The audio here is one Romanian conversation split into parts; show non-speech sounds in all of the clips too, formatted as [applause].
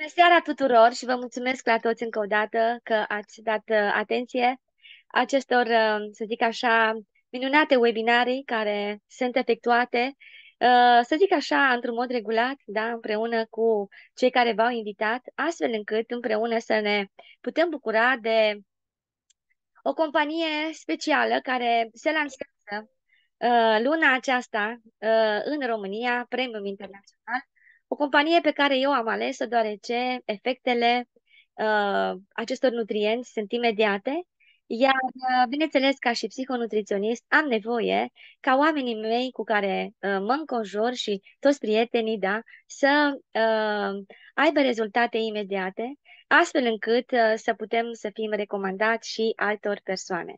Bună seara tuturor și vă mulțumesc la toți încă o dată că ați dat uh, atenție acestor, uh, să zic așa, minunate webinarii care sunt efectuate, uh, să zic așa, într-un mod regulat, da, împreună cu cei care v-au invitat, astfel încât împreună să ne putem bucura de o companie specială care se lansează luna aceasta în România, Premium Internațional, o companie pe care eu am ales-o deoarece efectele uh, acestor nutrienți sunt imediate, iar, uh, bineînțeles, ca și psihonutriționist, am nevoie ca oamenii mei cu care uh, mă înconjur și toți prietenii, da, să uh, aibă rezultate imediate, astfel încât uh, să putem să fim recomandați și altor persoane.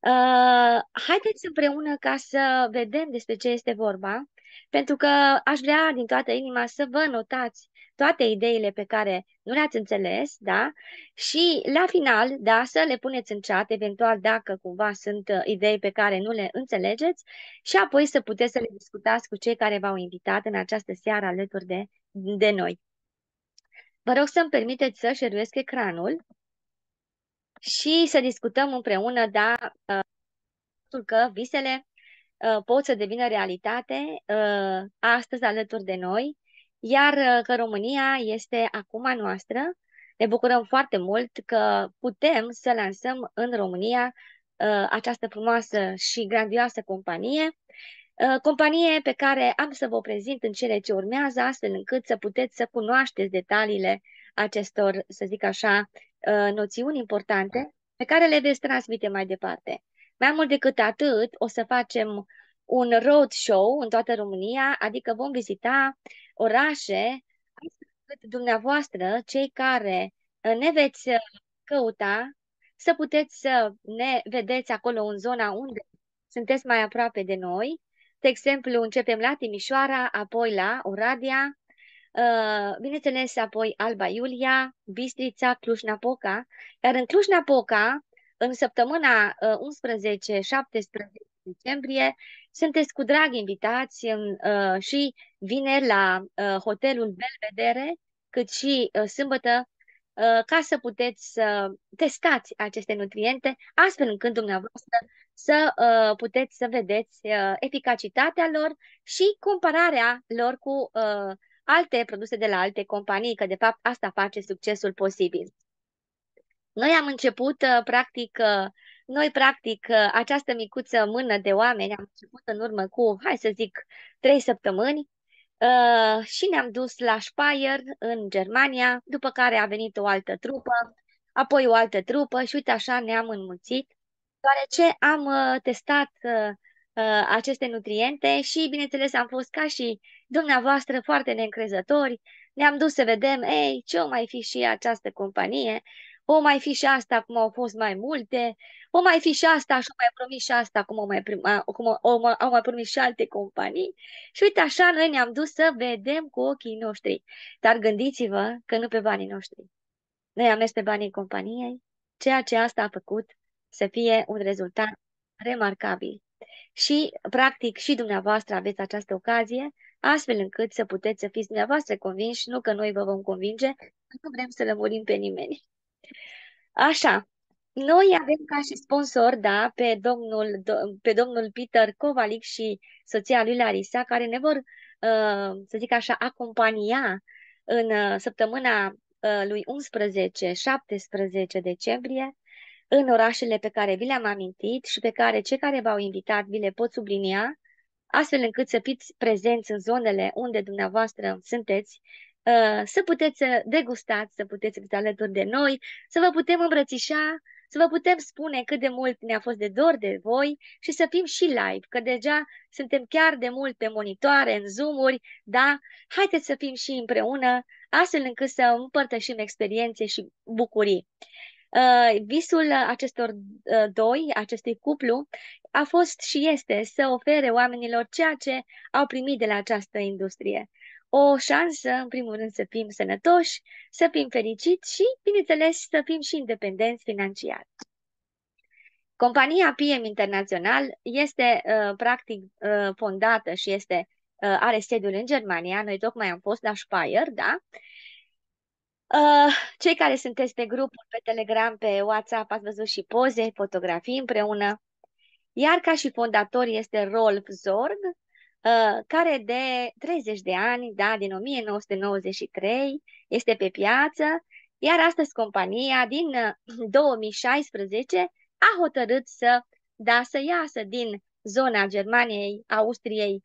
Uh, haideți împreună ca să vedem despre ce este vorba pentru că aș vrea din toată inima să vă notați toate ideile pe care nu le-ați înțeles, da? Și la final, da, să le puneți în chat, eventual dacă cumva sunt uh, idei pe care nu le înțelegeți și apoi să puteți să le discutați cu cei care v-au invitat în această seară alături de, de noi. Vă rog să-mi permiteți să șeruiesc ecranul și să discutăm împreună, da, uh, că visele Uh, pot să devină realitate uh, astăzi alături de noi, iar uh, că România este acum a noastră. Ne bucurăm foarte mult că putem să lansăm în România această frumoasă și grandioasă companie, companie pe care am să vă prezint în cele ce urmează, astfel încât să puteți să cunoașteți detaliile acestor, să zic așa, noțiuni importante pe care le veți transmite mai departe. Mai mult decât atât, o să facem un road show în toată România, adică vom vizita orașe cât dumneavoastră, cei care uh, ne veți uh, căuta, să puteți să ne vedeți acolo în zona unde sunteți mai aproape de noi. De exemplu, începem la Timișoara, apoi la Oradea, uh, bineînțeles, apoi Alba Iulia, Bistrița, Cluj-Napoca, iar în Cluj-Napoca în săptămâna 11-17 uh, decembrie sunteți cu drag invitați uh, și vineri la uh, hotelul Belvedere, cât și uh, sâmbătă, uh, ca să puteți să testați aceste nutriente, astfel încât dumneavoastră să uh, puteți să vedeți uh, eficacitatea lor și compararea lor cu uh, alte produse de la alte companii, că de fapt asta face succesul posibil. Noi am început, uh, practic, uh, noi, practic, uh, această micuță mână de oameni am început în urmă cu, hai să zic, trei săptămâni și ne-am dus la Speyer, în Germania, după care a venit o altă trupă, apoi o altă trupă și uite așa ne-am înmulțit, deoarece am testat aceste nutriente și, bineînțeles, am fost ca și dumneavoastră foarte neîncrezători. Ne-am dus să vedem, ei, ce o mai fi și această companie, o mai fi și asta cum au fost mai multe, o mai fi și asta și o mai promis și asta cum au mai, prima, cum au, au mai promis și alte companii. Și uite așa noi ne-am dus să vedem cu ochii noștri. Dar gândiți-vă că nu pe banii noștri. Noi am mers pe banii companiei, ceea ce asta a făcut să fie un rezultat remarcabil. Și, practic, și dumneavoastră aveți această ocazie, astfel încât să puteți să fiți dumneavoastră convinși, nu că noi vă vom convinge, nu vrem să lămurim pe nimeni. Așa, noi avem ca și sponsor, da, pe domnul, pe domnul Peter Kovalic și soția lui Larisa, care ne vor, uh, să zic așa, acompania în uh, săptămâna uh, lui 11-17 decembrie în orașele pe care vi le-am amintit și pe care cei care v-au invitat vi le pot sublinia, astfel încât să fiți prezenți în zonele unde dumneavoastră sunteți Uh, să puteți să degustați, să puteți fi alături de noi, să vă putem îmbrățișa, să vă putem spune cât de mult ne-a fost de dor de voi și să fim și live, că deja suntem chiar de mult pe monitoare, în zoom-uri, da? Haideți să fim și împreună, astfel încât să împărtășim experiențe și bucurii. Uh, visul acestor uh, doi, acestui cuplu, a fost și este să ofere oamenilor ceea ce au primit de la această industrie o șansă, în primul rând, să fim sănătoși, să fim fericiți și, bineînțeles, să fim și independenți financiar. Compania PM Internațional este uh, practic uh, fondată și este uh, are sediul în Germania. Noi tocmai am fost la Speyer, da? Uh, cei care sunteți pe grupul, pe Telegram, pe WhatsApp, ați văzut și poze, fotografii împreună. Iar ca și fondator este Rolf Zorg, uh, care de 30 de ani, da, din 1993, este pe piață, iar astăzi compania din 2016 uh, [clears throat] a hotărât să, da, să iasă din zona Germaniei, Austriei,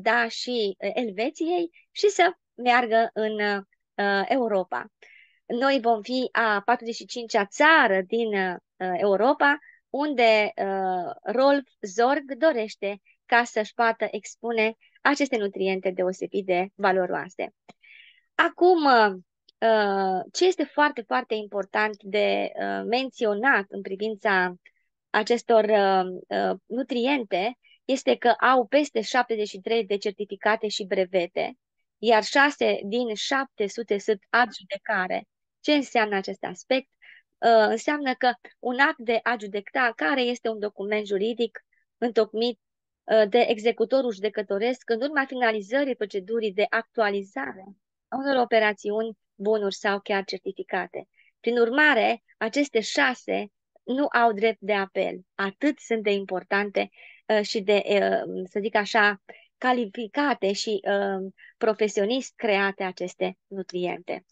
da, și Elveției și să meargă în uh, Europa. Noi vom fi a 45-a țară din uh, Europa unde uh, Rolf Zorg dorește ca să-și poată expune aceste nutriente deosebit de valoroase. Acum, uh, ce este foarte, foarte important de uh, menționat în privința acestor uh, nutriente este că au peste 73 de certificate și brevete iar 6 din 700 sunt adjudecare. Ce înseamnă acest aspect? Uh, înseamnă că un act de adjudecare, care este un document juridic întocmit uh, de executorul judecătoresc în urma finalizării procedurii de actualizare a unor operațiuni, bunuri sau chiar certificate. Prin urmare, aceste șase nu au drept de apel. Atât sunt de importante uh, și de, uh, să zic așa, calificate și uh, profesionist create aceste nutriente.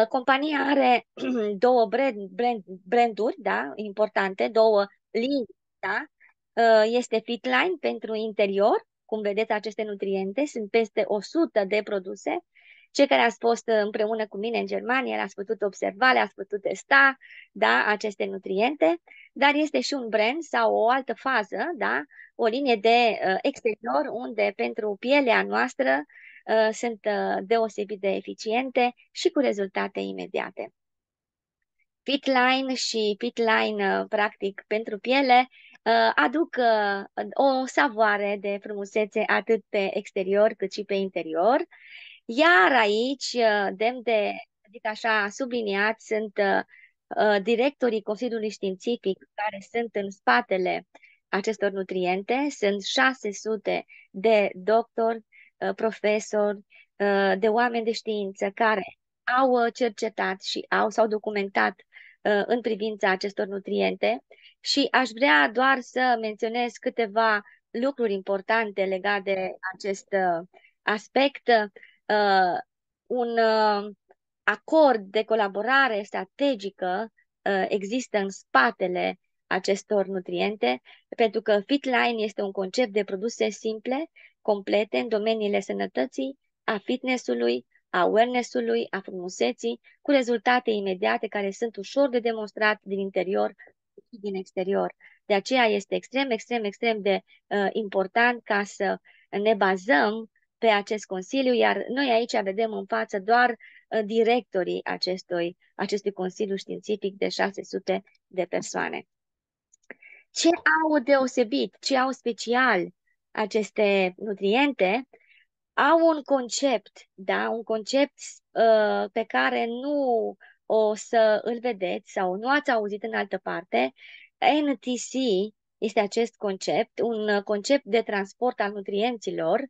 Uh, compania are [clears throat] două brand, brand, branduri da, importante, două linii. Da? Uh, este Fitline pentru interior, cum vedeți aceste nutriente, sunt peste 100 de produse. Cei care ați fost împreună cu mine în Germania le-ați putut observa, le-ați putut testa da, aceste nutriente, dar este și un brand sau o altă fază, da, o linie de uh, exterior unde pentru pielea noastră uh, sunt uh, deosebit de eficiente și cu rezultate imediate. Pitline și Pitline, uh, practic, pentru piele, uh, aduc uh, o savoare de frumusețe atât pe exterior cât și pe interior. Iar aici, uh, demn de, adică așa, subliniat, sunt uh, uh, directorii Consiliului Științific care sunt în spatele acestor nutriente. Sunt 600 de doctori, uh, profesori, uh, de oameni de știință care au uh, cercetat și au, s-au documentat în privința acestor nutriente și aș vrea doar să menționez câteva lucruri importante legate de acest aspect. Un acord de colaborare strategică există în spatele acestor nutriente, pentru că FitLine este un concept de produse simple, complete în domeniile sănătății, a fitnessului, a wellness-ului, a frumuseții, cu rezultate imediate care sunt ușor de demonstrat din interior și din exterior. De aceea este extrem, extrem, extrem de uh, important ca să ne bazăm pe acest consiliu, iar noi aici vedem în față doar uh, directorii acestui, acestui consiliu științific de 600 de persoane. Ce au deosebit, ce au special aceste nutriente? Au un concept, da, un concept uh, pe care nu o să îl vedeți sau nu ați auzit în altă parte. NTC este acest concept, un concept de transport al nutrienților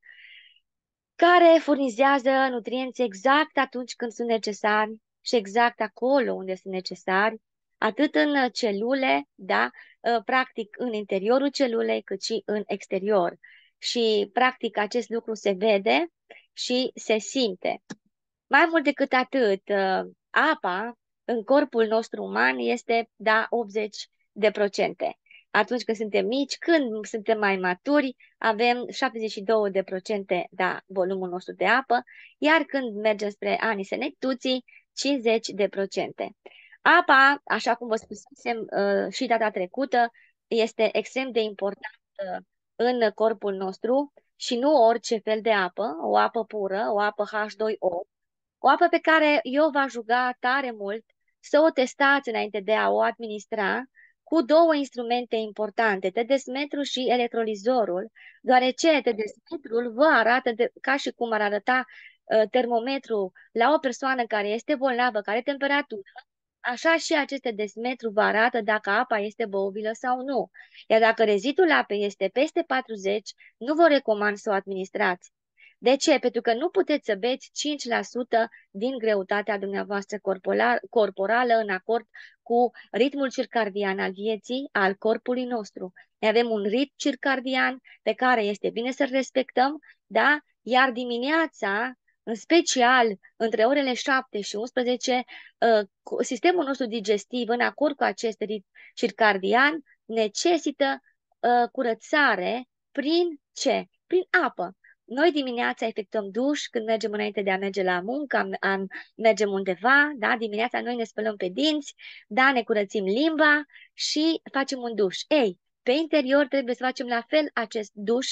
care furnizează nutrienți exact atunci când sunt necesari și exact acolo unde sunt necesari, atât în celule, da, ă, practic în interiorul celulei, cât și în exterior. Și practic acest lucru se vede și se simte. Mai mult decât atât, ă, apa în corpul nostru uman este, da, 80 de procente. Atunci când suntem mici, când suntem mai maturi, avem 72 de procente, da, volumul nostru de apă, iar când mergem spre anii senectuții, 50 de procente. Apa, așa cum vă spusesem uh, și data trecută, este extrem de importantă în corpul nostru și nu orice fel de apă, o apă pură, o apă H2O, o apă pe care eu v-aș juga tare mult să o testați înainte de a o administra cu două instrumente importante, tedesmetru și electrolizorul, deoarece tedesmetrul vă arată de, ca și cum ar arăta uh, termometru la o persoană care este bolnavă, care temperatură, Așa și aceste desmetru vă arată dacă apa este băubilă sau nu. Iar dacă rezidul apei este peste 40, nu vă recomand să o administrați. De ce? Pentru că nu puteți să beți 5% din greutatea dumneavoastră corporală în acord cu ritmul circadian al vieții, al corpului nostru. Noi avem un ritm circadian pe care este bine să-l respectăm, da? Iar dimineața, în special între orele 7 și 11, uh, sistemul nostru digestiv, în acord cu acest ritm circadian, necesită uh, curățare prin ce? Prin apă. Noi dimineața efectuăm duș când mergem înainte de a merge la muncă, am, am, mergem undeva, da? Dimineața noi ne spălăm pe dinți, da? Ne curățim limba și facem un duș. Ei, pe interior trebuie să facem la fel acest duș.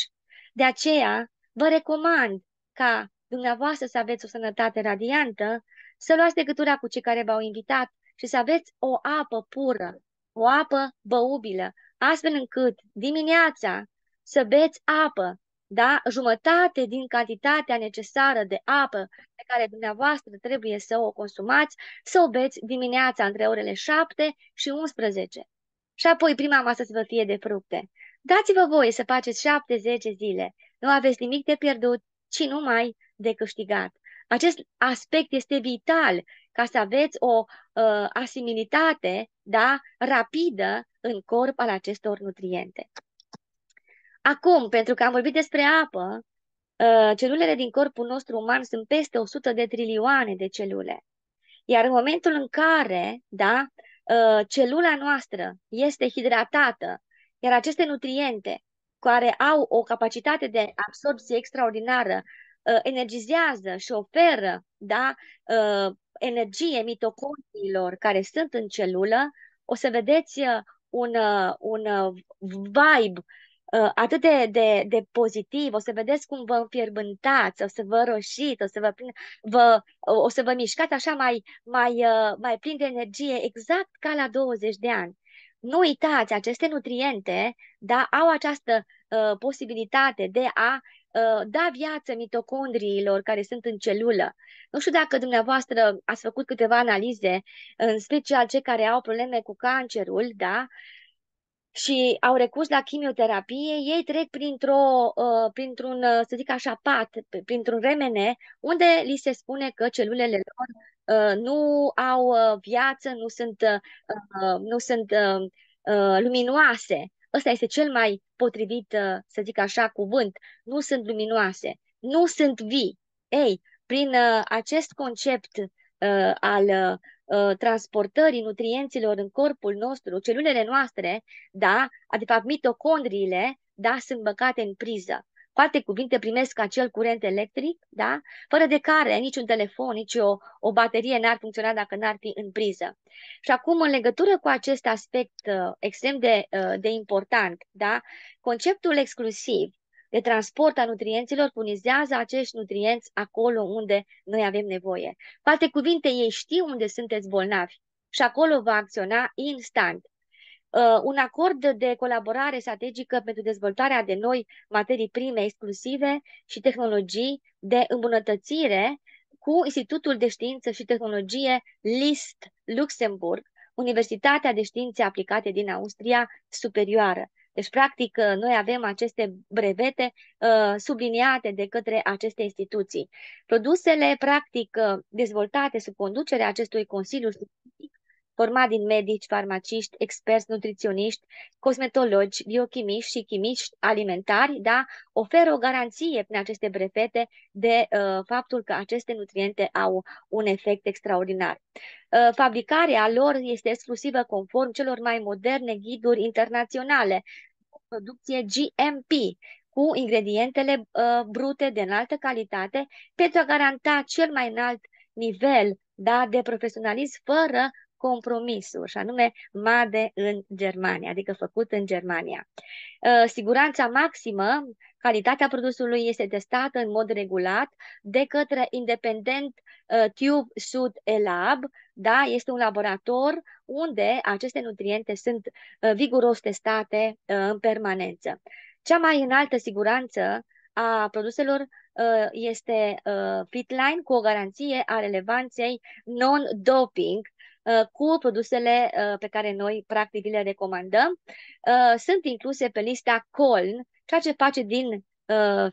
De aceea, vă recomand ca dumneavoastră să aveți o sănătate radiantă, să luați legătura cu cei care v-au invitat și să aveți o apă pură, o apă băubilă, astfel încât dimineața să beți apă, da? jumătate din cantitatea necesară de apă pe care dumneavoastră trebuie să o consumați, să o beți dimineața între orele 7 și 11. Și apoi prima masă să vă fie de fructe. Dați-vă voie să faceți 7-10 zile. Nu aveți nimic de pierdut, ci numai de câștigat. Acest aspect este vital ca să aveți o uh, asimilitate da, rapidă în corp al acestor nutriente. Acum, pentru că am vorbit despre apă, uh, celulele din corpul nostru uman sunt peste 100 de trilioane de celule. Iar în momentul în care da, uh, celula noastră este hidratată, iar aceste nutriente care au o capacitate de absorpție extraordinară uh, energizează și oferă da, energie mitocondriilor care sunt în celulă, o să vedeți un, un vibe uh, atât de, de, de pozitiv, o să vedeți cum vă înfierbântați, o să vă roșiți, o să vă, vă, o să vă mișcați așa mai, mai, uh, mai plin de energie, exact ca la 20 de ani. Nu uitați, aceste nutriente da, au această uh, posibilitate de a uh, da viață mitocondriilor care sunt în celulă. Nu știu dacă dumneavoastră ați făcut câteva analize, în special cei care au probleme cu cancerul, da? Și au recurs la chimioterapie, ei trec printr-o, uh, printr-un, uh, să zic așa, pat, printr-un remene, unde li se spune că celulele lor uh, nu au uh, viață, nu sunt, uh, nu sunt uh, uh, luminoase. Ăsta este cel mai potrivit, uh, să zic așa, cuvânt. Nu sunt luminoase, nu sunt vii. Ei, prin uh, acest concept uh, al uh, Uh, transportării nutrienților în corpul nostru, celulele noastre, da, de fapt mitocondriile, da, sunt băcate în priză. Cu alte cuvinte, primesc acel curent electric, da? fără de care niciun telefon, nici o, o baterie n-ar funcționa dacă n-ar fi în priză. Și acum, în legătură cu acest aspect uh, extrem de, uh, de important, da? conceptul exclusiv de transport a nutrienților furnizează acești nutrienți acolo unde noi avem nevoie. Cu alte cuvinte, ei știu unde sunteți bolnavi și acolo va acționa instant. Uh, un acord de colaborare strategică pentru dezvoltarea de noi materii prime exclusive și tehnologii de îmbunătățire cu Institutul de Știință și Tehnologie LIST Luxemburg, Universitatea de Științe Aplicate din Austria Superioară. Deci, practic, uh, noi avem aceste brevete uh, subliniate de către aceste instituții. Produsele, practic, uh, dezvoltate sub conducerea acestui Consiliu Științific, format din medici, farmaciști, experți, nutriționiști, cosmetologi, biochimiști și chimiști alimentari, da, oferă o garanție prin aceste brevete de uh, faptul că aceste nutriente au un efect extraordinar. Uh, fabricarea lor este exclusivă conform celor mai moderne ghiduri internaționale, producție GMP, cu ingredientele uh, brute de înaltă calitate pentru a garanta cel mai înalt nivel da, de profesionalism fără compromisuri, și anume MADE în Germania, adică făcut în Germania. Uh, siguranța maximă, calitatea produsului este testată în mod regulat de către Independent uh, Tube Sud Elab, da? este un laborator unde aceste nutriente sunt uh, viguros testate în permanență. Cea mai înaltă siguranță a produselor este Fitline cu o garanție a relevanței non-doping Uh, cu produsele uh, pe care noi practic le recomandăm. Uh, sunt incluse pe lista Coln, ceea ce face din uh,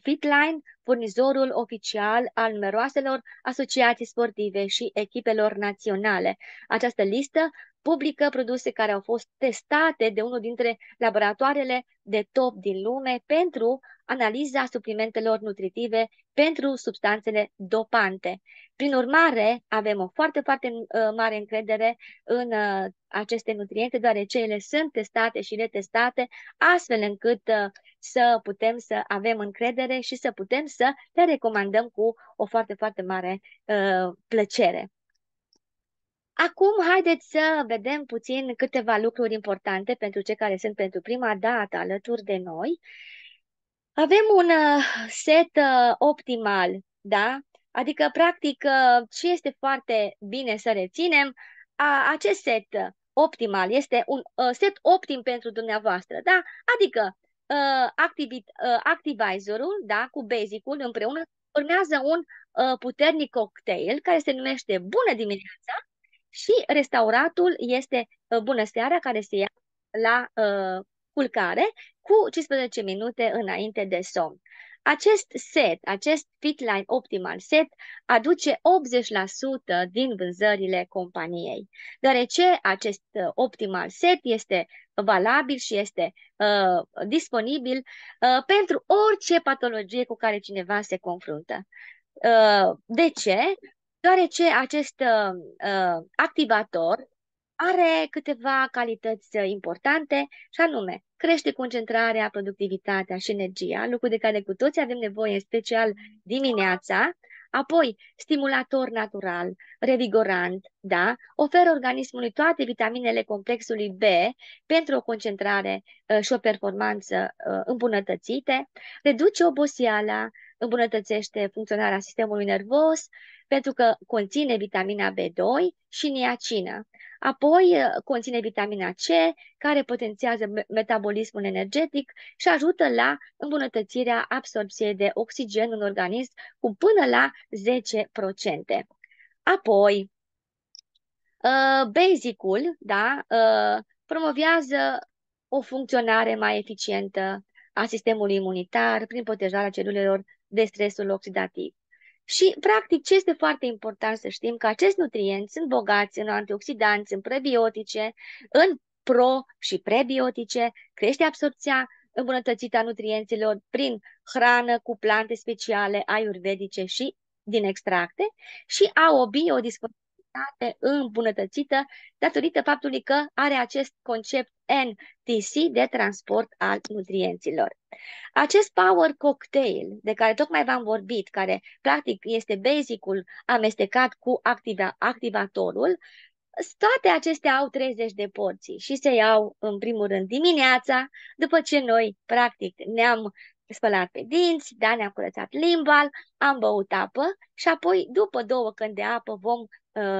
Fitline, furnizorul oficial al numeroaselor asociații sportive și echipelor naționale. Această listă publică produse care au fost testate de unul dintre laboratoarele de top din lume pentru analiza suplimentelor nutritive pentru substanțele dopante. Prin urmare, avem o foarte, foarte uh, mare încredere în uh, aceste nutriente, deoarece ele sunt testate și retestate, astfel încât uh, să putem să avem încredere și să putem să le recomandăm cu o foarte, foarte mare uh, plăcere. Acum, haideți să vedem puțin câteva lucruri importante pentru cei care sunt pentru prima dată alături de noi. Avem un uh, set uh, optimal, da? Adică, practic, uh, ce este foarte bine să reținem, acest set optimal este un set optim pentru dumneavoastră, da? Adică, activizorul, da, cu basic-ul împreună, urmează un puternic cocktail care se numește Bună dimineața și restauratul este Bună seara, care se ia la culcare cu 15 minute înainte de somn. Acest set, acest Fitline Optimal Set, aduce 80% din vânzările companiei, deoarece acest uh, Optimal Set este valabil și este uh, disponibil uh, pentru orice patologie cu care cineva se confruntă. Uh, de ce? Deoarece acest uh, uh activator are câteva calități uh, importante și anume crește concentrarea, productivitatea și energia, lucru de care cu toți avem nevoie, în special dimineața, apoi stimulator natural, revigorant, da? oferă organismului toate vitaminele complexului B pentru o concentrare uh, și o performanță uh, îmbunătățite, reduce oboseala, îmbunătățește funcționarea sistemului nervos, pentru că conține vitamina B2 și niacină. Apoi uh, conține vitamina C, care potențiază metabolismul energetic și ajută la îmbunătățirea absorpției de oxigen în organism cu până la 10%. Apoi, uh, basic-ul da, uh, promovează o funcționare mai eficientă a sistemului imunitar prin protejarea celulelor de stresul oxidativ. Și, practic, ce este foarte important să știm, că acești nutrienți sunt bogați în antioxidanți, în prebiotice, în pro- și prebiotice, crește absorpția îmbunătățită a nutrienților prin hrană cu plante speciale, ayurvedice și din extracte și au o biodisponibilitate îmbunătățită datorită faptului că are acest concept NTC de transport al nutrienților. Acest power cocktail de care tocmai v-am vorbit, care practic este basicul amestecat cu activa, activatorul, toate acestea au 30 de porții și se iau în primul rând dimineața, după ce noi practic ne-am spălat pe dinți, da, ne-am curățat limbal, am băut apă și apoi după două când de apă vom uh,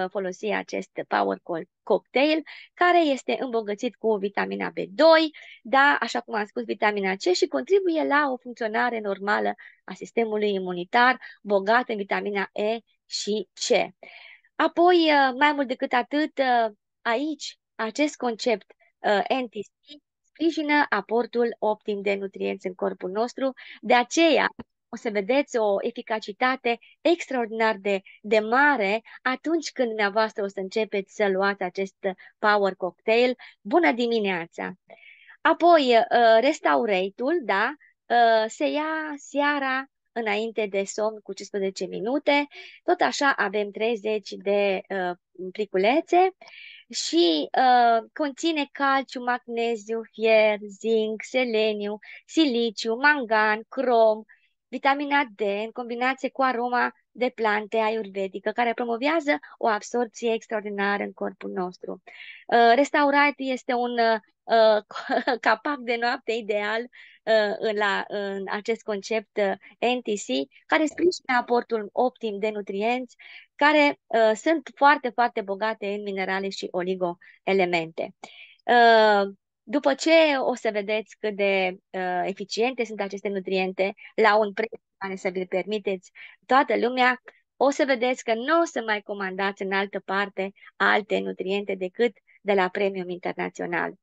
folosi acest Power Cocktail care este îmbogățit cu vitamina B2, da, așa cum am spus, vitamina C și contribuie la o funcționare normală a sistemului imunitar, bogat în vitamina E și C. Apoi, uh, mai mult decât atât, uh, aici, acest concept uh, NTC sprijină aportul optim de nutrienți în corpul nostru, de aceea o să vedeți o eficacitate extraordinar de, de mare atunci când dumneavoastră o să începeți să luați acest power cocktail. Bună dimineața! Apoi, uh, restauratul, da, uh, se ia seara înainte de somn cu 15 minute. Tot așa avem 30 de uh, pliculețe și uh, conține calciu, magneziu, fier, zinc, seleniu, siliciu, mangan, crom, vitamina D în combinație cu aroma de plante ayurvedică care promovează o absorție extraordinară în corpul nostru. Uh, Restaurat este un uh, [laughs] capac de noapte ideal uh, în, la, în acest concept uh, NTC, care sprijină aportul optim de nutrienți, care uh, sunt foarte, foarte bogate în minerale și oligoelemente. Uh, după ce o să vedeți cât de uh, eficiente sunt aceste nutriente la un preț care să vi permiteți toată lumea, o să vedeți că nu o să mai comandați în altă parte alte nutriente decât de la Premium Internațional.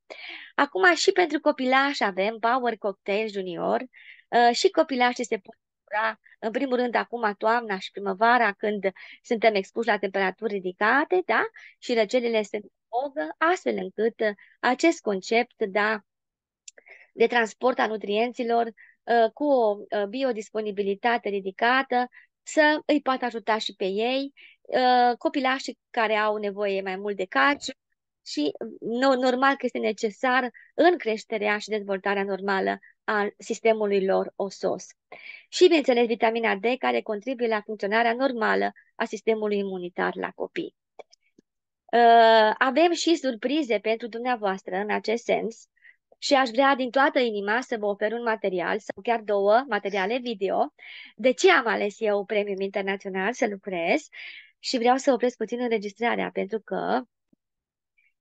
Acum și pentru copilași avem Power Cocktail Junior, uh, și copilașii se pot bucura, în primul rând acum toamna și primăvara, când suntem expuși la temperaturi ridicate, da? Și răcelile sunt ogă, astfel încât uh, acest concept, da, de transport a nutrienților uh, cu o uh, biodisponibilitate ridicată să îi poată ajuta și pe ei, copilașii care au nevoie mai mult de calciu și normal că este necesar în creșterea și dezvoltarea normală a sistemului lor osos. Și, bineînțeles, vitamina D, care contribuie la funcționarea normală a sistemului imunitar la copii. Uh, avem și surprize pentru dumneavoastră în acest sens și aș vrea din toată inima să vă ofer un material sau chiar două materiale video. De ce am ales eu premiul internațional să lucrez? Și vreau să opresc puțin înregistrarea pentru că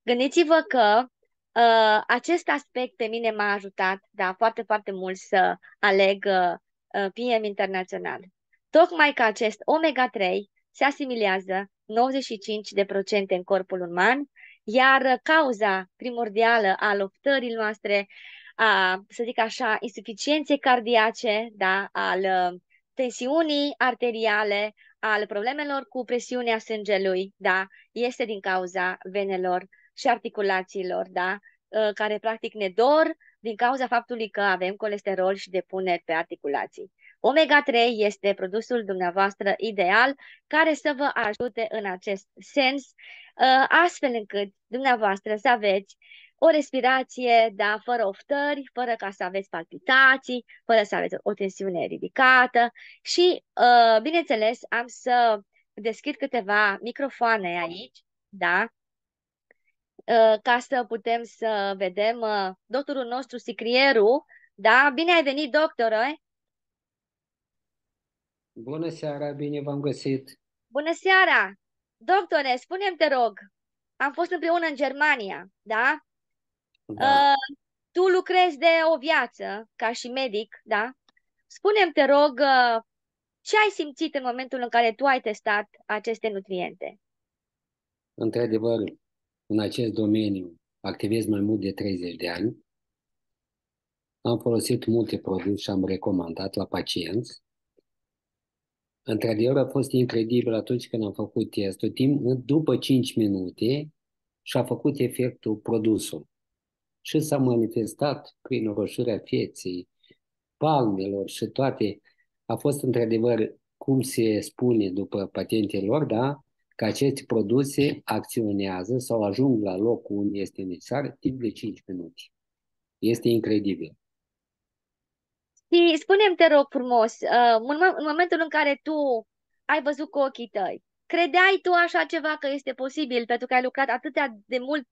gândiți-vă că uh, acest aspect pe mine m-a ajutat da, foarte, foarte mult să aleg uh, PM internațional. Tocmai că acest omega-3 se asimilează 95% în corpul uman, iar cauza primordială a luptării noastre, a, să zic așa, insuficienței cardiace, da, al uh, tensiunii arteriale, al problemelor cu presiunea sângelui, da, este din cauza venelor și articulațiilor, da, uh, care practic ne dor din cauza faptului că avem colesterol și depuneri pe articulații. Omega-3 este produsul dumneavoastră ideal care să vă ajute în acest sens, uh, astfel încât dumneavoastră să aveți o respirație, da, fără oftări, fără ca să aveți palpitații, fără să aveți o tensiune ridicată și, uh, bineînțeles, am să deschid câteva microfoane aici, da, uh, ca să putem să vedem doctorul nostru Sicrieru, da, bine ai venit, doctore! Bună seara, bine v-am găsit. Bună seara! Doctore, spune-mi, te rog, am fost împreună în Germania, da? Da. Uh, tu lucrezi de o viață ca și medic, da? Spune-mi, te rog, uh, ce ai simțit în momentul în care tu ai testat aceste nutriente? Într-adevăr, în acest domeniu activez mai mult de 30 de ani. Am folosit multe produse și am recomandat la pacienți Într-adevăr, a fost incredibil atunci când am făcut testul. Timp, după 5 minute și-a făcut efectul produsul. Și s-a manifestat prin roșirea feței, palmelor și toate. A fost într-adevăr, cum se spune după patentele lor, da? că aceste produse acționează sau ajung la locul unde este necesar timp de 5 minute. Este incredibil. Și spune-mi, te rog frumos, uh, în, în momentul în care tu ai văzut cu ochii tăi, credeai tu așa ceva că este posibil pentru că ai lucrat atâtea de mult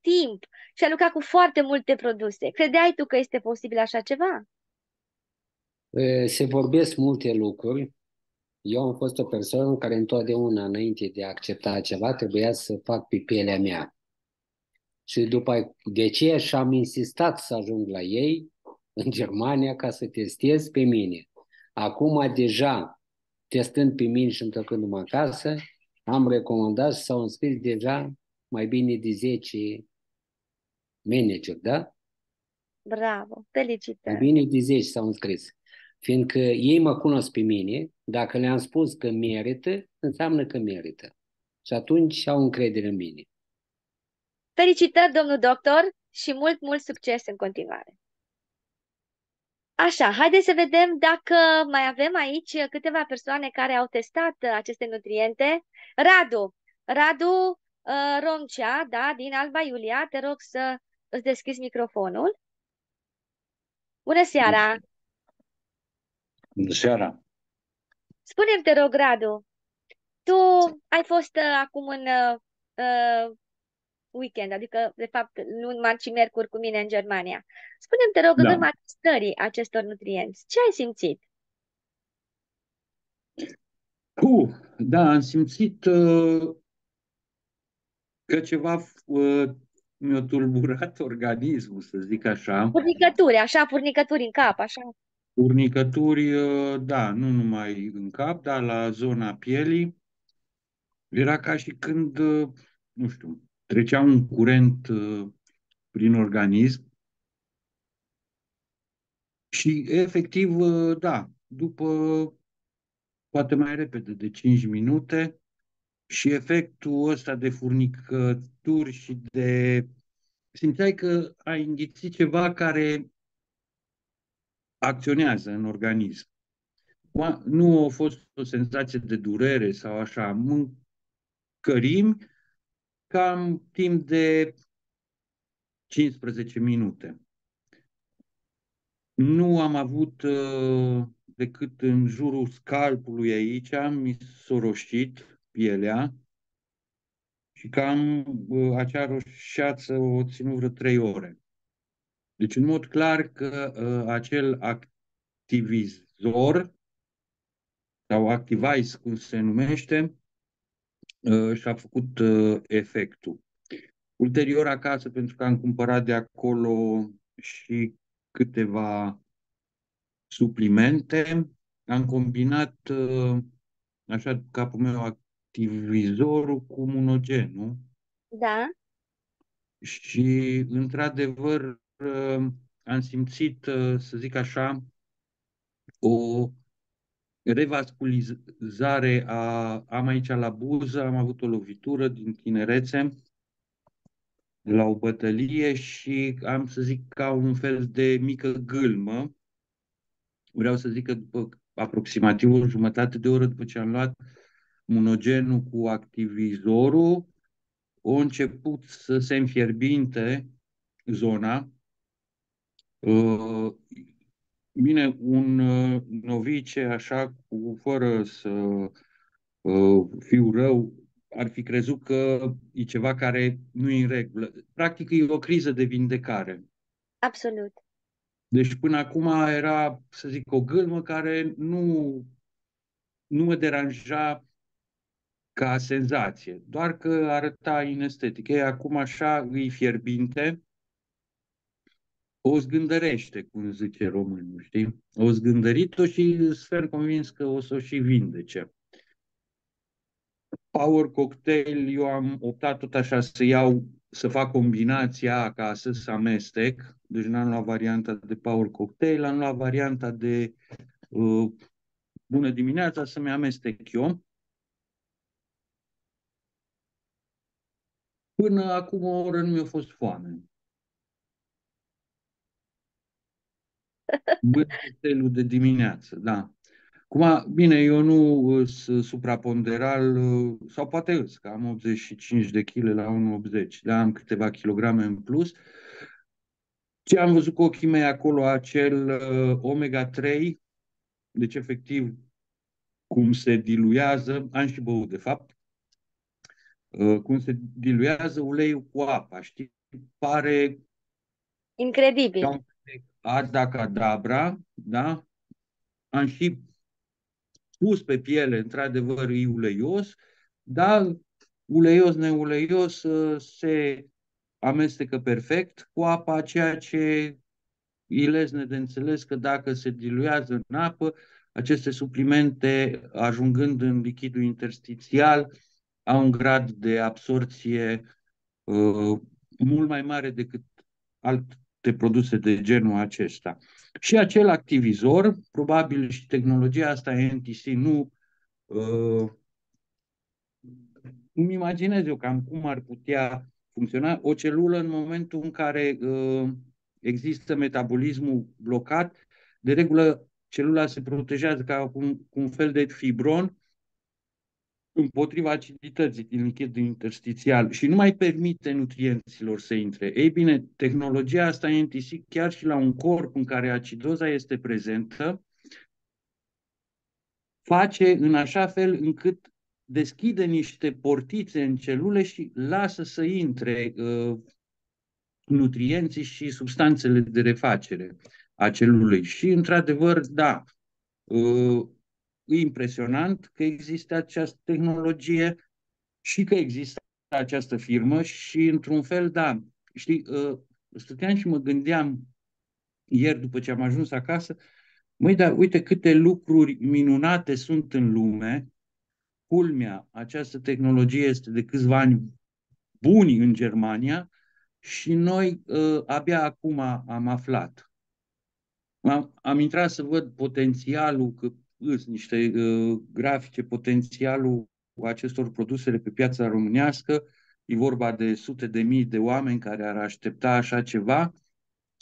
timp și ai lucrat cu foarte multe produse. Credeai tu că este posibil așa ceva? Se vorbesc multe lucruri. Eu am fost o persoană care întotdeauna, înainte de a accepta ceva, trebuia să fac pe pielea mea. Și după de ce și am insistat să ajung la ei, în Germania ca să testez pe mine. Acum deja, testând pe mine și întorcându-mă acasă, am recomandat și s-au înscris deja mai bine de 10 manager, da? Bravo, felicitări! Mai bine de 10 s-au înscris. Fiindcă ei mă cunosc pe mine, dacă le-am spus că merită, înseamnă că merită. Și atunci au încredere în mine. Felicitări, domnul doctor, și mult, mult succes în continuare! Așa, haideți să vedem dacă mai avem aici câteva persoane care au testat aceste nutriente. Radu, Radu uh, Romcea, da, din Alba Iulia, te rog să îți deschizi microfonul. Bună seara! Bună seara! Spune-mi, te rog, Radu, tu ai fost uh, acum în uh, weekend, adică, de fapt, luni, marți și miercuri cu mine în Germania. Spune-mi, te rog, da. în urma testării acestor nutrienți, ce ai simțit? Uh, da, am simțit uh, că ceva uh, mi-a tulburat organismul, să zic așa. Furnicături, așa, furnicături în cap, așa. Furnicături, uh, da, nu numai în cap, dar la zona pielii. Era ca și când, uh, nu știu, trecea un curent uh, prin organism Și efectiv, da, după poate mai repede de 5 minute și efectul ăsta de furnicături și de... Simțeai că ai înghițit ceva care acționează în organism. Nu a fost o senzație de durere sau așa. Mâncărimi cam timp de 15 minute. Nu am avut uh, decât în jurul scalpului aici, mi s-a roșit pielea și cam uh, acea roșeață o ținut vreo trei ore. Deci, în mod clar că uh, acel activizor sau activize, cum se numește, uh, și-a făcut uh, efectul. Ulterior acasă, pentru că am cumpărat de acolo și câteva suplimente, am combinat uh, așa capul meu activizorul cu monogenul. Da. Și într-adevăr uh, am simțit, uh, să zic așa, o revasculizare a, am aici la buză, am avut o lovitură din tinerețe la o bătălie și am să zic ca un fel de mică gâlmă. Vreau să zic că după aproximativ o jumătate de oră după ce am luat monogenul cu activizorul, a început să se înfierbinte zona. Uh, bine, un uh, novice așa, cu, fără să uh, fiu rău, ar fi crezut că e ceva care nu e în regulă. Practic e o criză de vindecare. Absolut. Deci până acum era, să zic, o gâlmă care nu, nu mă deranja ca senzație, doar că arăta inestetic. Ei, acum așa îi fierbinte, o zgândărește, cum zice românul, știi? O zgândărit-o și sunt convins că o să o și vindece. Power cocktail, eu am optat tot așa să iau, să fac combinația acasă, să amestec. Deci n-am luat varianta de power cocktail, am luat varianta de uh, bună dimineața să-mi amestec eu. Până acum o oră nu mi-a fost foame. Bârtelul de dimineață, da. Cum, bine, eu nu sunt supraponderal, sau poate îs, că am 85 de kg la 1,80, dar am câteva kilograme în plus. Ce am văzut cu ochii mei acolo, acel uh, omega-3, deci efectiv cum se diluează, am și băut de fapt, uh, cum se diluează uleiul cu apa, știi? Pare incredibil. Ca un Adacadabra, da? Am și pus pe piele, într-adevăr, e uleios, dar uleios, neuleios ă, se amestecă perfect cu apa, ceea ce e lesne de înțeles că dacă se diluează în apă, aceste suplimente, ajungând în lichidul interstițial, au un grad de absorție uh, mult mai mare decât alt de produse de genul acesta. Și acel activizor, probabil și tehnologia asta NTC nu uh, îmi imaginez eu cam cum ar putea funcționa o celulă în momentul în care uh, există metabolismul blocat, de regulă celula se protejează ca un, cu un fel de fibron împotriva acidității din lichidul interstițial și nu mai permite nutrienților să intre. Ei bine, tehnologia asta NTC, chiar și la un corp în care acidoza este prezentă, face în așa fel încât deschide niște portițe în celule și lasă să intre uh, nutrienții și substanțele de refacere a celulei. Și, într-adevăr, da, uh, E impresionant că există această tehnologie și că există această firmă și, într-un fel, da, știi, uh, stăteam și mă gândeam ieri după ce am ajuns acasă, măi, dar uite câte lucruri minunate sunt în lume, culmea, această tehnologie este de câțiva ani buni în Germania și noi uh, abia acum am aflat. am, am intrat să văd potențialul, că sunt niște uh, grafice, potențialul acestor produse pe piața românească. E vorba de sute de mii de oameni care ar aștepta așa ceva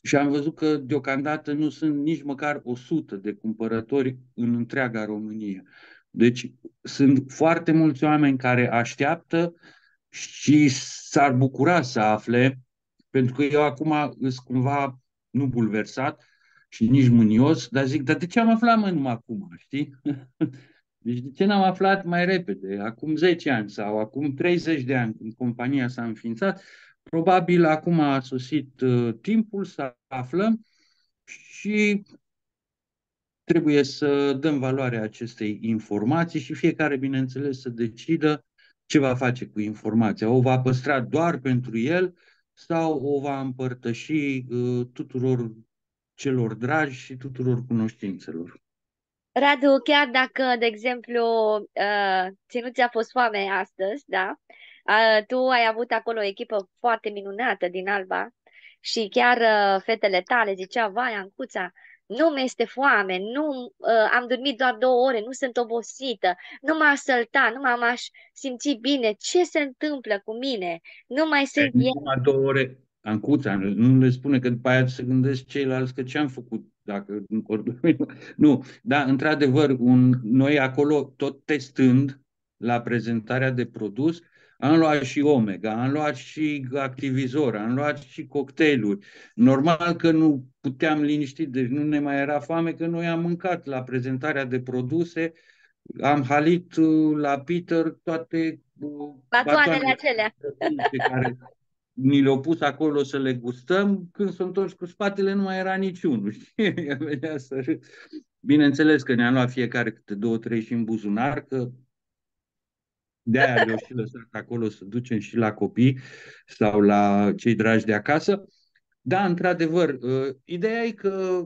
și am văzut că deocamdată nu sunt nici măcar 100 de cumpărători în întreaga Românie. Deci sunt foarte mulți oameni care așteaptă și s-ar bucura să afle, pentru că eu acum sunt cumva nu bulversat și nici mânios, dar zic, dar de ce am aflat mai numai acum, știi? [laughs] Deci de ce n-am aflat mai repede, acum 10 ani sau acum 30 de ani, când compania s-a înființat? Probabil acum a sosit uh, timpul să aflăm și trebuie să dăm valoare acestei informații și fiecare, bineînțeles, să decidă ce va face cu informația. O va păstra doar pentru el sau o va împărtăși uh, tuturor celor dragi și tuturor cunoștințelor. Radu, chiar dacă, de exemplu, uh, ți a fost foame astăzi, da? Uh, tu ai avut acolo o echipă foarte minunată din Alba și chiar uh, fetele tale zicea, vai, Ancuța, nu mi este foame, nu uh, am dormit doar două ore, nu sunt obosită, nu m-a asăltat, nu m-am aș simți bine, ce se întâmplă cu mine? Nu mai sunt eu. două ore, Ancuța, nu le spune că după aia se gândesc ceilalți că ce am făcut dacă Nu, [laughs] da, într-adevăr, un, noi acolo tot testând la prezentarea de produs, am luat și omega, am luat și activizor, am luat și cocktailuri. Normal că nu puteam liniști, deci nu ne mai era foame, că noi am mâncat la prezentarea de produse, am halit uh, la Peter toate uh, batoanele acelea. [laughs] care ni le-au pus acolo să le gustăm, când s-au întors cu spatele nu mai era niciunul. [laughs] Venea să râd. Bineînțeles că ne-am luat fiecare câte două, trei și în buzunar, că de-aia le-au și lăsat acolo să ducem și la copii sau la cei dragi de acasă. Da, într-adevăr, uh, ideea e că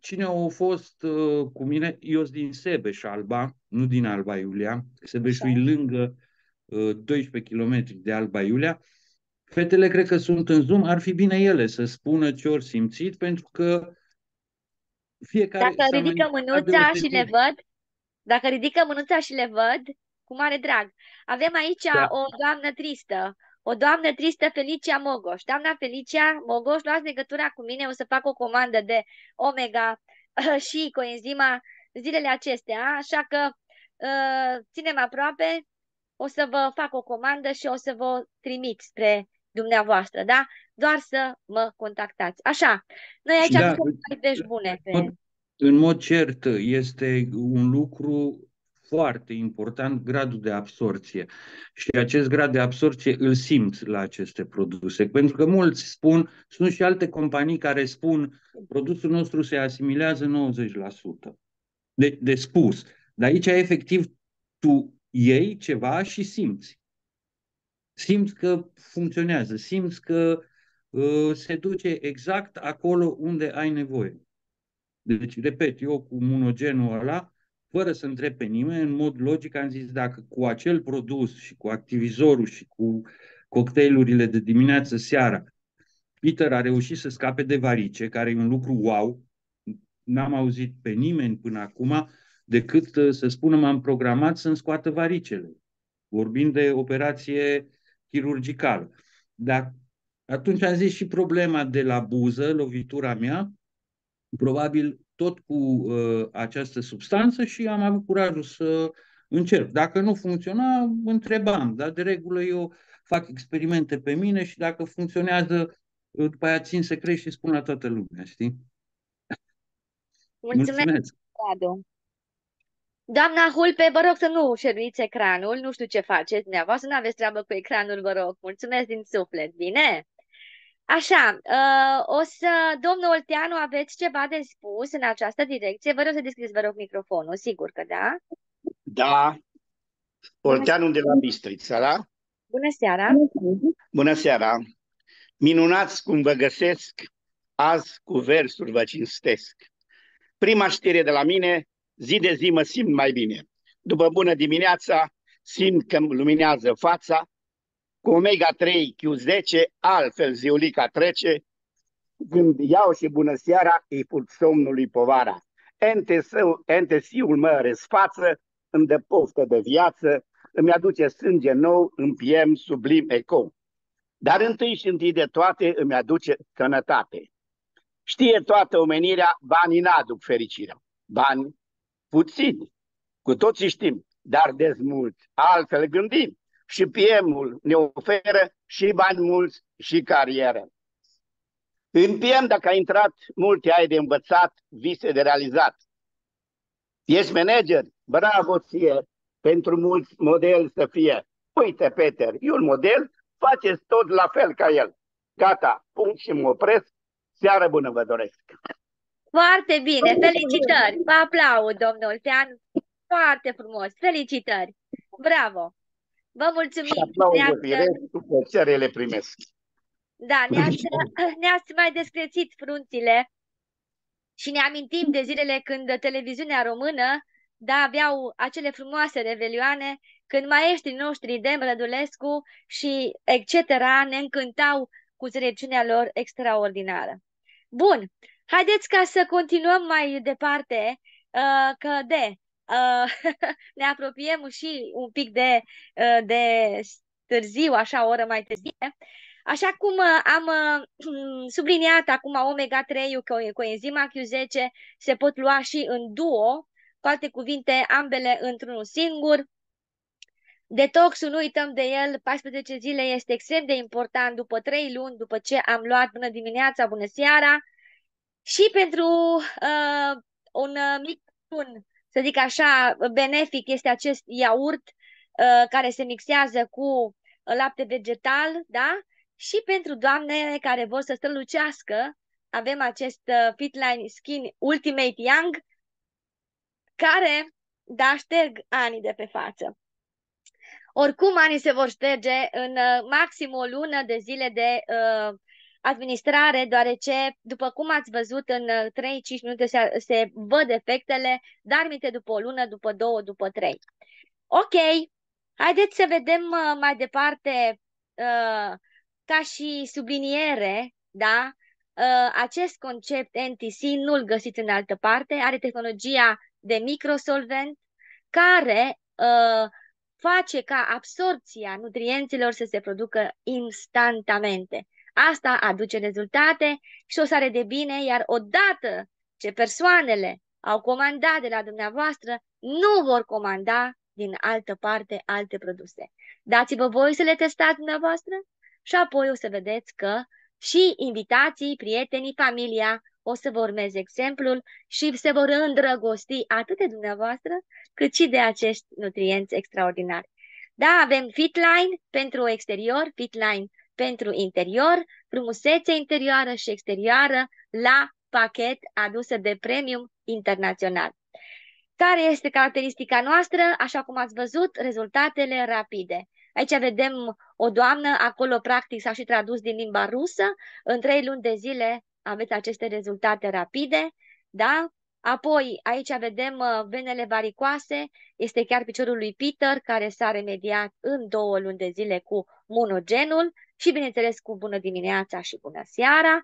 cine a fost uh, cu mine, eu sunt din Sebeș, Alba, nu din Alba Iulia. Sebeșul e lângă 12 uh, km de Alba Iulia. Fetele cred că sunt în Zoom, ar fi bine ele să spună ce ori simțit, pentru că fiecare... Dacă ridică mânuța și le văd, dacă ridică mânuța și le văd, cu mare drag. Avem aici da. o doamnă tristă, o doamnă tristă, Felicia Mogoș. Doamna Felicia Mogoș, luați legătura cu mine, o să fac o comandă de omega [laughs] și coenzima zilele acestea, așa că uh, ținem aproape, o să vă fac o comandă și o să vă trimit spre dumneavoastră, da? Doar să mă contactați. Așa, noi aici da, avem vești bune. Pe... În mod cert, este un lucru foarte important gradul de absorție. Și acest grad de absorție îl simt la aceste produse. Pentru că mulți spun, sunt și alte companii care spun, produsul nostru se asimilează 90%. De, de spus. Dar aici, efectiv, tu iei ceva și simți simți că funcționează, simți că uh, se duce exact acolo unde ai nevoie. Deci, repet, eu cu monogenul ăla, fără să întreb pe nimeni, în mod logic am zis dacă cu acel produs și cu activizorul și cu cocktailurile de dimineață seara, Peter a reușit să scape de varice, care e un lucru wow, n-am auzit pe nimeni până acum decât uh, să spună m-am programat să-mi scoată varicele. Vorbind de operație chirurgicală. Dar atunci am zis și problema de la buză, lovitura mea, probabil tot cu uh, această substanță și am avut curajul să încerc. Dacă nu funcționa, întrebam, dar de regulă eu fac experimente pe mine și dacă funcționează, după aia țin secret și spun la toată lumea, știi? Mulțumesc, Mulțumesc. Radu. Doamna Hulpe, vă rog să nu șeruiți ecranul, nu știu ce faceți dumneavoastră, nu aveți treabă cu ecranul, vă rog. Mulțumesc din suflet, bine? Așa, uh, o să, domnul Olteanu, aveți ceva de spus în această direcție? Vă rog să deschideți, vă rog, microfonul, sigur că da? Da, Olteanu de la Bistrița, da? Bună seara! Bună seara! Minunați cum vă găsesc, azi cu versuri vă cinstesc. Prima știre de la mine, zi de zi mă simt mai bine. După bună dimineața, simt că luminează fața, cu omega-3 Q10, altfel ziulica trece, când iau și bună seara, îi put somnului povara. Ente, său, ente siul mă răsfață, îmi dă poftă de viață, îmi aduce sânge nou, îmi piem sublim eco. Dar întâi și întâi de toate îmi aduce sănătate. Știe toată omenirea, banii n-aduc fericirea. Bani puțini, cu toții știm, dar dezmult, altfel gândim. Și PM-ul ne oferă și bani mulți și carieră. În PM, dacă ai intrat, multe ai de învățat, vise de realizat. Ești manager? Bravo ție! Pentru mulți model să fie. Uite, Peter, e un model, faceți tot la fel ca el. Gata, punct și mă opresc. Seară bună vă doresc! Foarte bine, felicitări! Vă aplaud, domnul Tean. Foarte frumos, felicitări! Bravo! Vă mulțumim! Și aplauze cu plăcere le primesc. Da, ne-ați, ne-ați mai descrețit frunțile și ne amintim de zilele când televiziunea română da, aveau acele frumoase revelioane când maestrii noștri Dem Rădulescu și etc. ne încântau cu zreciunea lor extraordinară. Bun, haideți ca să continuăm mai departe, uh, că de uh, [laughs] ne apropiem și un pic de, uh, de târziu, așa o oră mai târzie. Așa cum uh, am uh, [clears throat] subliniat acum omega-3 cu coenzima Q10 se pot lua și în duo, cu alte cuvinte, ambele într-unul singur. Detoxul, nu uităm de el, 14 zile este extrem de important după 3 luni, după ce am luat până dimineața, bună seara. Și pentru uh, un uh, mic bun, să zic așa, benefic este acest iaurt uh, care se mixează cu lapte vegetal, da? Și pentru doamnele care vor să strălucească, avem acest uh, Fitline Skin Ultimate Young, care, da, șterg anii de pe față. Oricum, anii se vor șterge în uh, maxim o lună de zile de uh, administrare, deoarece, după cum ați văzut, în 3-5 uh, minute se, se văd efectele, dar minte după o lună, după două, după trei. Ok, haideți să vedem uh, mai departe uh, ca și subliniere, da? Uh, acest concept NTC nu-l găsiți în altă parte, are tehnologia de microsolvent care uh, face ca absorpția nutrienților să se producă instantaneamente. Asta aduce rezultate și o sare de bine, iar odată ce persoanele au comandat de la dumneavoastră, nu vor comanda din altă parte alte produse. Dați-vă voi să le testați dumneavoastră și apoi o să vedeți că și invitații, prietenii, familia o să vă urmeze exemplul și se vor îndrăgosti atât de dumneavoastră cât și de acești nutrienți extraordinari. Da, avem Fitline pentru exterior, Fitline pentru interior, frumusețe interioară și exterioară la pachet adusă de premium internațional. Care este caracteristica noastră? Așa cum ați văzut, rezultatele rapide. Aici vedem o doamnă, acolo practic s-a și tradus din limba rusă. În trei luni de zile aveți aceste rezultate rapide, da? Apoi, aici vedem uh, venele varicoase, este chiar piciorul lui Peter, care s-a remediat în două luni de zile cu monogenul și, bineînțeles, cu bună dimineața și bună seara.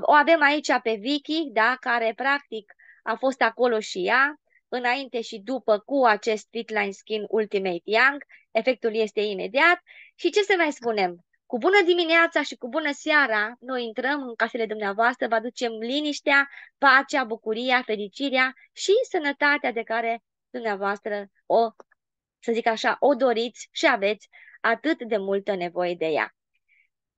O avem aici pe Vicky, da, care practic a fost acolo și ea, înainte și după cu acest Fitline Skin Ultimate Young. Efectul este imediat. Și ce să mai spunem? Cu bună dimineața și cu bună seara, noi intrăm în casele dumneavoastră, vă aducem liniștea, pacea, bucuria, fericirea și sănătatea de care dumneavoastră o, să zic așa, o doriți și aveți atât de multă nevoie de ea.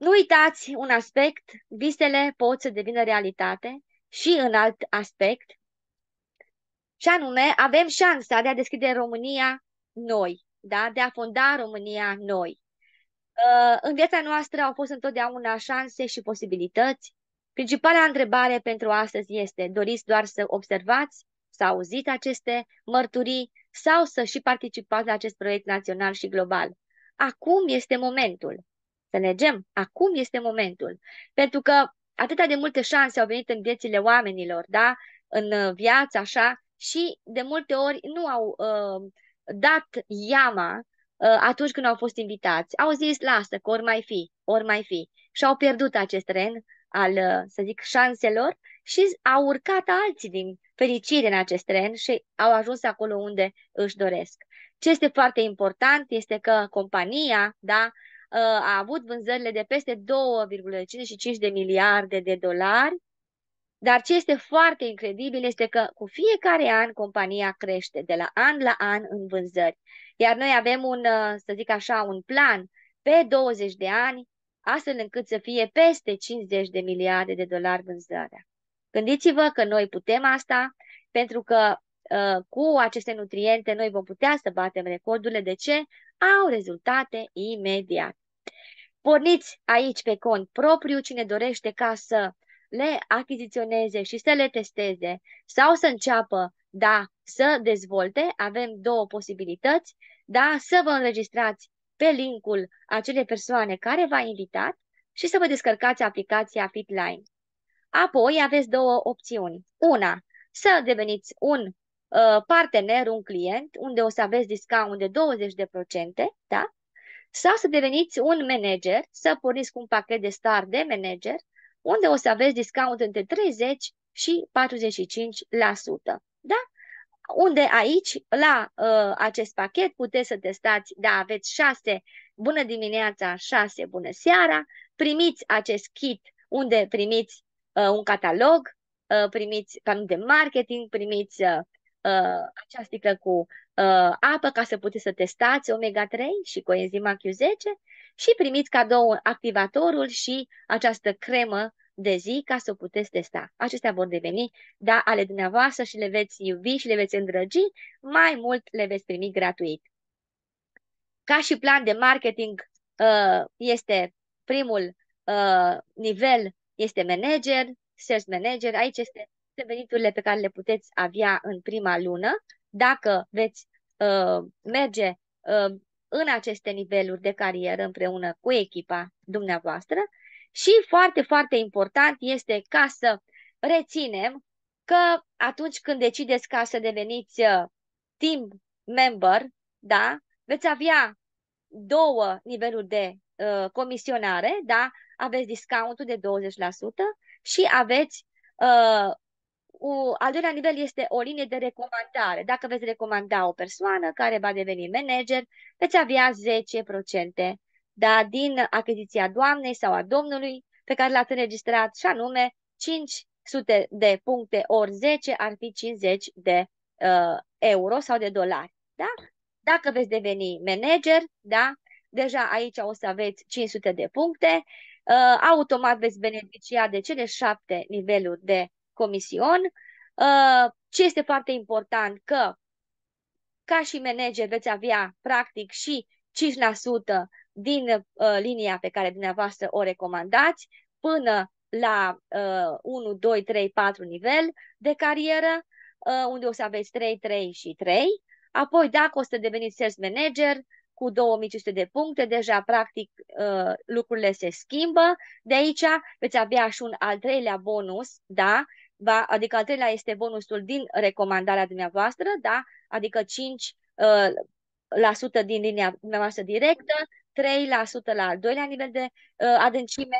Nu uitați un aspect, visele pot să devină realitate și în alt aspect, și anume avem șansa de a deschide România noi, da? de a fonda România noi. Uh, în viața noastră au fost întotdeauna șanse și posibilități. Principala întrebare pentru astăzi este, doriți doar să observați, să auziți aceste mărturii sau să și participați la acest proiect național și global? Acum este momentul. Să negem, acum este momentul. Pentru că atâtea de multe șanse au venit în viețile oamenilor, da? în viață, așa, și de multe ori nu au uh, dat iama uh, atunci când au fost invitați. Au zis, lasă, că ori mai fi, ori mai fi. Și au pierdut acest tren, al, să zic, șanselor și au urcat alții din fericire în acest tren și au ajuns acolo unde își doresc. Ce este foarte important este că compania da, a avut vânzările de peste 2,55 de miliarde de dolari, dar ce este foarte incredibil este că cu fiecare an compania crește de la an la an în vânzări. Iar noi avem un, să zic așa, un plan pe 20 de ani, astfel încât să fie peste 50 de miliarde de dolari vânzarea. Gândiți-vă că noi putem asta, pentru că uh, cu aceste nutriente noi vom putea să batem recordurile. De ce? Au rezultate imediat. Porniți aici pe cont propriu cine dorește ca să le achiziționeze și să le testeze sau să înceapă, da, să dezvolte, avem două posibilități, da, să vă înregistrați pe linkul acelei persoane care v-a invitat și să vă descărcați aplicația FitLine. Apoi aveți două opțiuni. Una, să deveniți un uh, partener, un client, unde o să aveți discount de 20%, da? Sau să deveniți un manager, să porniți cu un pachet de star de manager, unde o să aveți discount între 30 și 45%. Da? Unde aici, la uh, acest pachet, puteți să testați, da, aveți 6 bună dimineața, 6 bună seara, primiți acest kit unde primiți uh, un catalog, uh, primiți planul de marketing, primiți uh, uh, acea sticlă cu uh, apă ca să puteți să testați omega-3 și coenzima Q10 și primiți cadou activatorul și această cremă de zi ca să o puteți testa. Acestea vor deveni, da, ale dumneavoastră și le veți iubi și le veți îndrăgi, mai mult le veți primi gratuit. Ca și plan de marketing uh, este primul uh, nivel este manager, sales manager, aici este veniturile pe care le puteți avea în prima lună, dacă veți uh, merge uh, în aceste niveluri de carieră împreună cu echipa dumneavoastră și foarte, foarte important este ca să reținem că atunci când decideți ca să deveniți uh, team member, da, veți avea două niveluri de uh, comisionare, da, aveți discountul de 20% și aveți uh, o, al doilea nivel este o linie de recomandare. Dacă veți recomanda o persoană care va deveni manager, veți avea 10% da, din achiziția doamnei sau a domnului pe care l-ați înregistrat și anume 500 de puncte ori 10 ar fi 50 de uh, euro sau de dolari. Da? Dacă veți deveni manager, da, deja aici o să aveți 500 de puncte, uh, automat veți beneficia de cele șapte niveluri de comision. Uh, ce este foarte important că ca și manager veți avea practic și 5% din uh, linia pe care dumneavoastră o recomandați până la uh, 1, 2, 3, 4 nivel de carieră, uh, unde o să aveți 3, 3 și 3. Apoi, dacă o să deveniți sales manager, cu 2500 de puncte, deja practic uh, lucrurile se schimbă. De aici veți avea și un al treilea bonus, da? Va, adică al treilea este bonusul din recomandarea dumneavoastră, da? Adică 5 uh, la sută din linia dumneavoastră directă, 3% la al doilea nivel de uh, adâncime,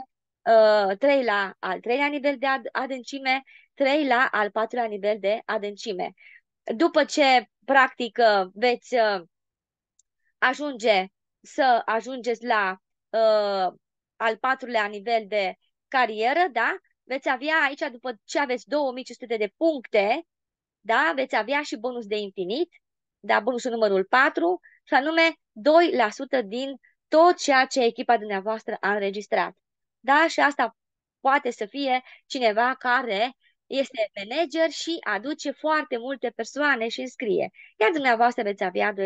uh, 3 la al treilea nivel de ad- adâncime, 3 la al patrulea nivel de adâncime. După ce, practic, uh, veți uh, ajunge să ajungeți la uh, al patrulea nivel de carieră, da? Veți avea aici, după ce aveți 2500 de puncte, da? Veți avea și bonus de infinit, da? Bonusul numărul 4, și anume 2% din tot ceea ce echipa dumneavoastră a înregistrat. Da? Și asta poate să fie cineva care este manager și aduce foarte multe persoane și înscrie. Iar dumneavoastră veți avea 2%.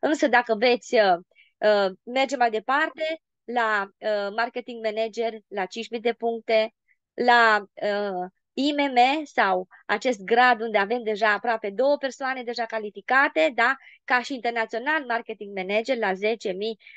Însă dacă veți uh, uh, merge mai departe la uh, marketing manager, la 5.000 de puncte, la uh, IMM sau acest grad unde avem deja aproape două persoane deja calificate, da? ca și internațional marketing manager la 10.000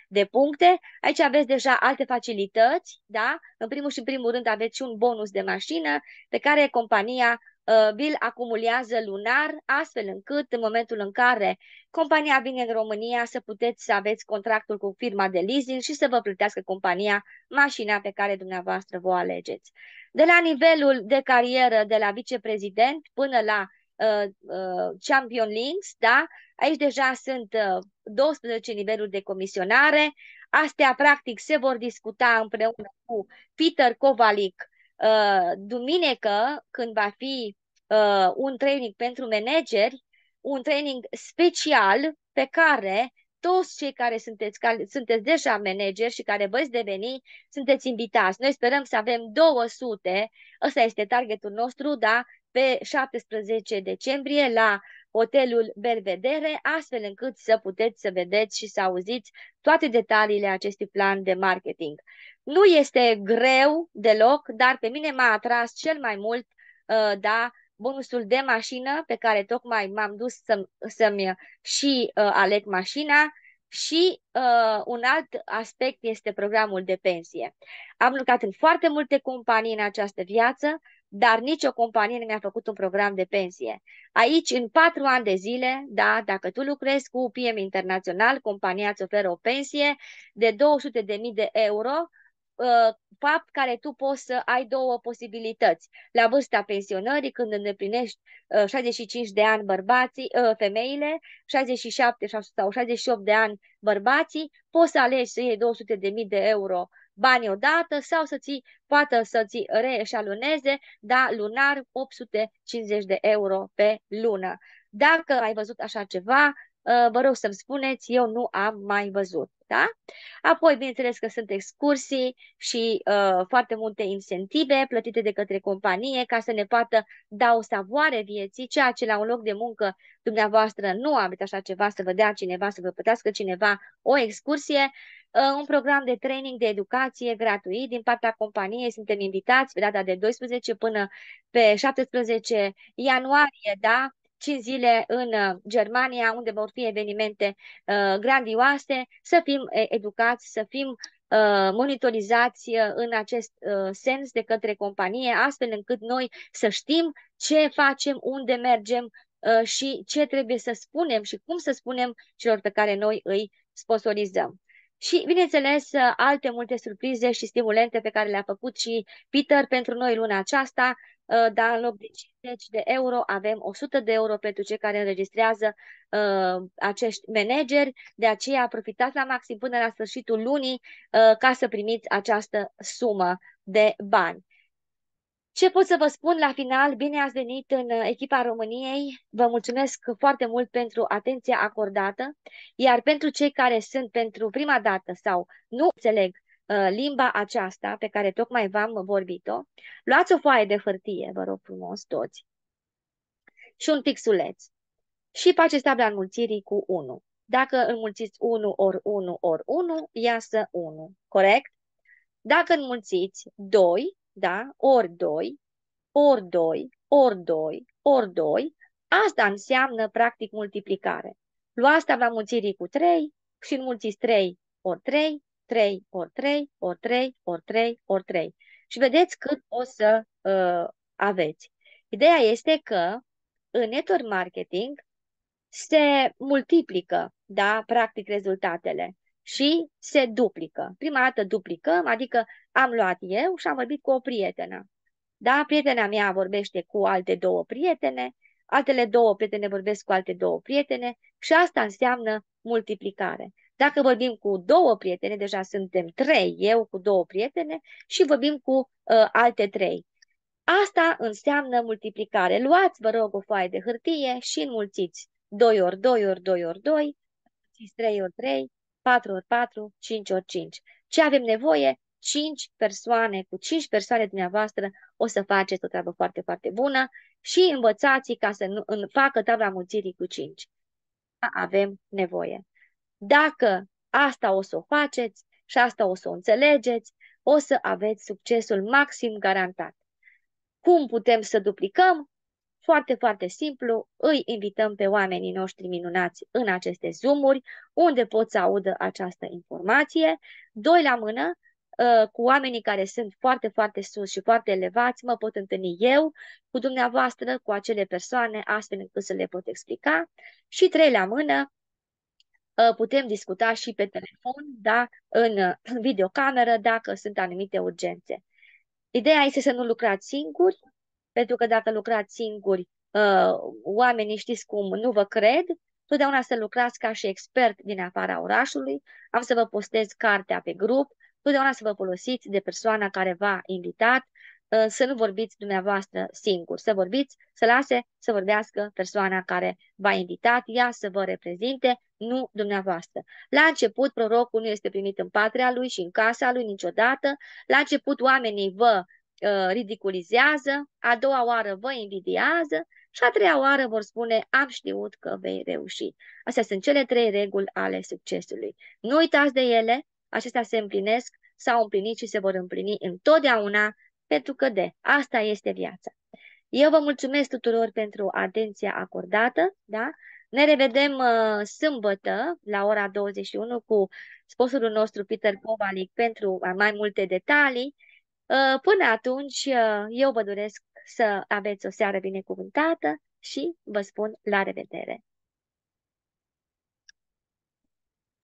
de puncte. Aici aveți deja alte facilități, da? în primul și în primul rând aveți și un bonus de mașină pe care compania uh, Bill acumulează lunar, astfel încât în momentul în care compania vine în România să puteți să aveți contractul cu firma de leasing și să vă plătească compania mașina pe care dumneavoastră vă alegeți. De la nivelul de carieră de la viceprezident până la uh, uh, Champion Links, da? Aici deja sunt uh, 12 niveluri de comisionare. Astea, practic, se vor discuta împreună cu Peter Kovalik uh, duminică, când va fi uh, un training pentru manageri, un training special pe care toți cei care sunteți, care sunteți deja manageri și care veți deveni, sunteți invitați. Noi sperăm să avem 200, ăsta este targetul nostru, da, pe 17 decembrie la hotelul Belvedere, astfel încât să puteți să vedeți și să auziți toate detaliile acestui plan de marketing. Nu este greu deloc, dar pe mine m-a atras cel mai mult, uh, da, bonusul de mașină pe care tocmai m-am dus să-mi, să și uh, aleg mașina și uh, un alt aspect este programul de pensie. Am lucrat în foarte multe companii în această viață, dar nicio companie nu mi-a făcut un program de pensie. Aici, în patru ani de zile, da, dacă tu lucrezi cu PM Internațional, compania îți oferă o pensie de 200.000 de euro, uh, fapt care tu poți să ai două posibilități. La vârsta pensionării, când îndeplinești 65 uh, de ani bărbații, uh, femeile, 67 sau 68 de ani bărbații, poți să alegi să iei 200.000 de euro bani odată sau să ți poată să ți reeșaluneze, da, lunar 850 de euro pe lună. Dacă ai văzut așa ceva, Uh, vă rog să-mi spuneți, eu nu am mai văzut. Da? Apoi, bineînțeles că sunt excursii și uh, foarte multe incentive plătite de către companie ca să ne poată da o savoare vieții, ceea ce la un loc de muncă dumneavoastră nu aveți așa ceva, să vă dea cineva, să vă plătească cineva o excursie, uh, un program de training, de educație gratuit din partea companiei. Suntem invitați pe data de 12 până pe 17 ianuarie, da? 5 zile în uh, Germania, unde vor fi evenimente uh, grandioase, să fim educați, să fim uh, monitorizați uh, în acest uh, sens de către companie, astfel încât noi să știm ce facem, unde mergem uh, și ce trebuie să spunem și cum să spunem celor pe care noi îi sponsorizăm. Și, bineînțeles, alte multe surprize și stimulente pe care le-a făcut și Peter pentru noi luna aceasta, Uh, dar în loc de 50 de euro avem 100 de euro pentru cei care înregistrează uh, acești manageri, de aceea profitați la maxim până la sfârșitul lunii uh, ca să primiți această sumă de bani. Ce pot să vă spun la final? Bine ați venit în uh, echipa României. Vă mulțumesc foarte mult pentru atenția acordată, iar pentru cei care sunt pentru prima dată sau nu înțeleg Uh, limba aceasta pe care tocmai v-am vorbit-o, luați o foaie de hârtie, vă rog frumos, toți, și un pixuleț și faceți tabla înmulțirii cu 1. Dacă înmulțiți 1 ori 1 ori 1, iasă 1, corect? Dacă înmulțiți 2, da, ori 2, ori 2, ori 2, ori 2, asta înseamnă practic multiplicare. Luați tabla înmulțirii cu 3 și înmulțiți 3 ori 3, 3 ori 3 ori 3 ori 3 ori 3. Și vedeți cât o să uh, aveți. Ideea este că în network marketing se multiplică, da, practic rezultatele și se duplică. Prima dată duplicăm, adică am luat eu și am vorbit cu o prietenă. Da, prietena mea vorbește cu alte două prietene, altele două prietene vorbesc cu alte două prietene și asta înseamnă multiplicare. Dacă vorbim cu două prietene, deja suntem trei, eu cu două prietene și vorbim cu uh, alte trei. Asta înseamnă multiplicare. Luați, vă rog, o foaie de hârtie și înmulțiți 2 ori 2 ori 2 ori 2, 3 ori 3, 4 ori 4, 5 ori 5. Ce avem nevoie? 5 persoane, cu 5 persoane dumneavoastră o să faceți o treabă foarte, foarte bună și învățați ca să nu, în, facă tabla mulțirii cu 5. Avem nevoie. Dacă asta o să o faceți și asta o să o înțelegeți, o să aveți succesul maxim garantat. Cum putem să duplicăm? Foarte, foarte simplu, îi invităm pe oamenii noștri minunați în aceste zoomuri, unde pot să audă această informație. Doi la mână, uh, cu oamenii care sunt foarte, foarte sus și foarte elevați, mă pot întâlni eu cu dumneavoastră, cu acele persoane, astfel încât să le pot explica. Și trei la mână, uh, putem discuta și pe telefon, da, în [clears throat] videocameră, dacă sunt anumite urgențe. Ideea este să nu lucrați singuri, pentru că dacă lucrați singuri, uh, oamenii știți cum nu vă cred, totdeauna să lucrați ca și expert din afara orașului, am să vă postez cartea pe grup, totdeauna să vă folosiți de persoana care v-a invitat, uh, să nu vorbiți dumneavoastră singur, să vorbiți, să lase să vorbească persoana care v-a invitat, ea să vă reprezinte, nu dumneavoastră. La început, prorocul nu este primit în patria lui și în casa lui niciodată. La început, oamenii vă uh, ridiculizează, a doua oară vă invidiază și a treia oară vor spune am știut că vei reuși. Astea sunt cele trei reguli ale succesului. Nu uitați de ele, acestea se împlinesc, s-au împlinit și se vor împlini întotdeauna, pentru că de asta este viața. Eu vă mulțumesc tuturor pentru atenția acordată, da? Ne revedem uh, sâmbătă la ora 21 cu sponsorul nostru Peter Kovalic pentru mai multe detalii. Uh, până atunci, uh, eu vă doresc să aveți o seară binecuvântată și vă spun la revedere!